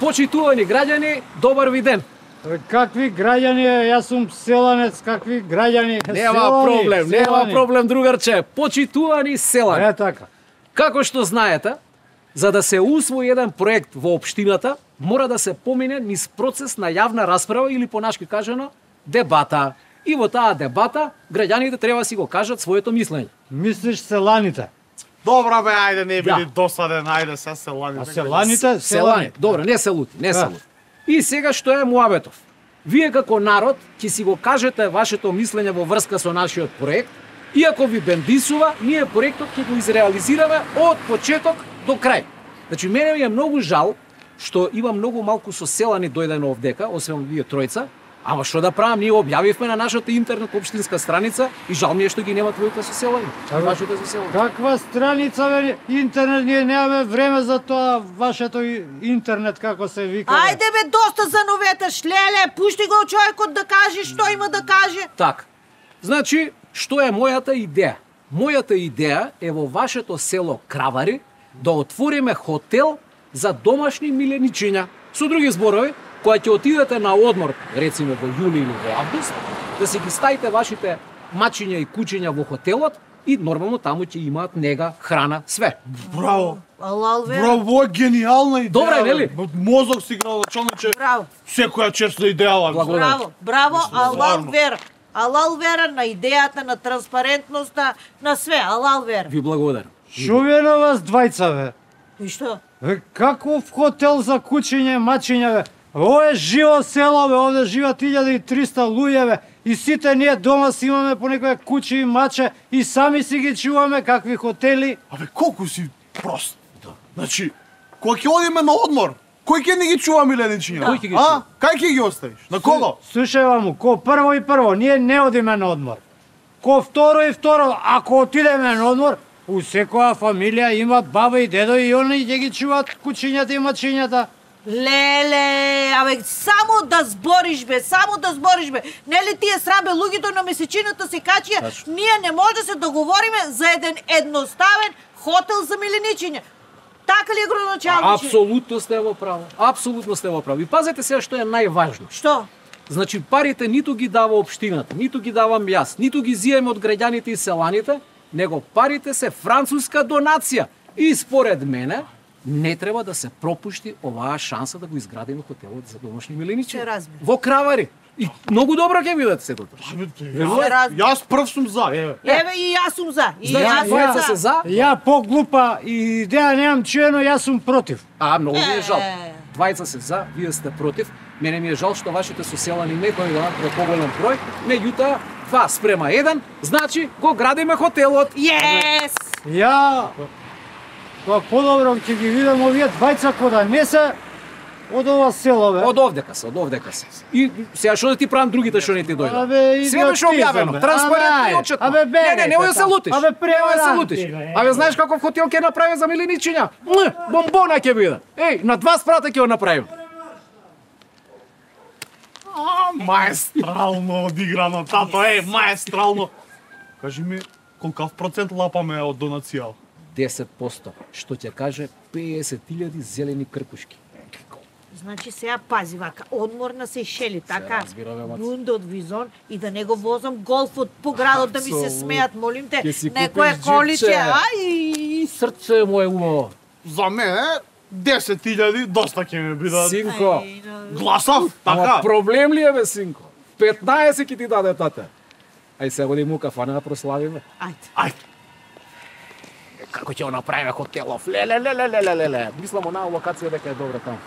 Почитувани граѓани, добар ви ден. Какви граѓани, јас сум селанец, какви граѓани. Нема селани, проблем, нема селани. проблем, другарче. Почитувани селани. Е така. Како што знаете, за да се усвои еден проект во општината, мора да се помине низ процес на јавна расправа или понашки кажано дебата. И во таа дебата граѓаните треба да си го кажат своето мислење. Мислиш селаните? Добра бе, ајде не Да. биди досаден, ајде се селани. А селаните? Селани. Добро, не се лути, не се Да. лути. И сега што е Муабетов? Вие како народ ќе си го кажете вашето мислење во врска со нашиот проект, и ако ви бендисува, ние проектот ќе го изреализираме од почеток до крај. Значи, мене ми е многу жал што има многу малку со селани дојдено овдека, освен вие тројца, ама што да правам, ние објавивме на нашата интернет општинска страница и жал ми е што ги нема твоите со селани. Абе, Вашите со селани. Каква страница бе, интернет, ние немаме време за тоа вашето интернет како се вика. Ајде бе, доста за новеташ, леле, пушти го човекот да каже што има да каже. Така. Значи, што е мојата идеја? Мојата идеја е во вашето село Кравари да отвориме хотел за домашни миленичиња. Со други зборови, кога ќе отидете на одмор, рецимо во јули или во август, да си ги ставите вашите мачиња и кучиња во хотелот и нормално таму ќе имаат нега, храна, све. Браво. Алал вера. Браво, во е гениална идеја. Добра е, бе. нели? Мозок си градочолниче. Браво. Секоја чест за идеја. Благодарам. Браво, браво, алал стварно. вера. Алал вера на идејата, на транспарентноста, на све, алал вера. Ви благодарам. Шо ви е на вас двајца, бе? И што? Бе, каков хотел за кучиње, мачиња, бе? Ово е живо село, бе, овде живеат 1300 луѓе, бе. И сите ние дома си имаме по некоја кучи и маче и сами си ги чуваме какви хотели. Абе, колку си прост. Значи, кога ќе одиме на одмор, кој ќе ни ги чува миленичиња? Кој ќе ги А? чува? Кај ќе ги оставиш? На кого? Слушај ваму, ко прво и прво, ние не одиме на одмор. Ко второ и второ, ако отидеме на одмор, у секоја фамилија има баба и дедо и они ќе ги чуваат кучињата и мачињата. Леле, абе, само да збориш бе, само да збориш бе. Нели ти е срам бе, луѓето на месечината се качија, Тачно. ние не може да се договориме за еден едноставен хотел за миленичиња. Така ли е градоначалниче? Апсолутно сте во право. Апсолутно сте во право. И пазете сега што е најважно. Што? Значи парите ниту ги дава општината, ниту ги давам јас, ниту ги зиеме од граѓаните и селаните, него парите се француска донација. И според мене не треба да се пропушти оваа шанса да го изградиме хотелот за домашни миленичи. Во Кравари. И многу добро ќе видите сето тоа. Јас прв сум за, еве. Еве и јас сум за. И Значи, јас сум двајца се за? Ја по-глупа и идеја немам чуено, јас сум против. А, многу ми е жал. Двајца се за, вие сте против. Мене ми е жал што вашите соселани не кои го направи поголем број, меѓутоа два спрема еден, значи го градиме хотелот. Yes! Ја Тоа подобро ќе ги видам овие двајца кода не се од ова село, бе. Од овдека се, од овдека се. И сега што да ти правам другите што не ти дојдат? Абе, Све беше објавено, бе. транспарентно и отчетно. абе, не, не, бегайте немој да се лутиш. Абе, Немој да се лутиш. бе. Абе, знаеш каков хотел ќе направи за милиничиња? Муе, Бомбона ќе биде. Еј, на два спрата ќе го направим. А, маестрално одиграно, тато, е, маестрално. Кажи ми, колкав процент лапаме од донација? 10%, што ќе каже 50.000 зелени кркушки. Значи сега пази вака, одмор на Сејшели, така, бунда од Визон и да не го возам голфот по градот да ми се смеат, молим те, некоја количе, ај! Срце моје убаво. За мене, 10.000 доста ќе ми бидат. Синко, Ај, Гласав, ама така? проблем ли е бе, синко? 15 ќе ти даде тате. Ај сега оди му кафана да прославиме. Ајде. Ајде. Како ќе го направиме хотелов? ле ле ле ле. Мислам, онаа локација дека е добра таму.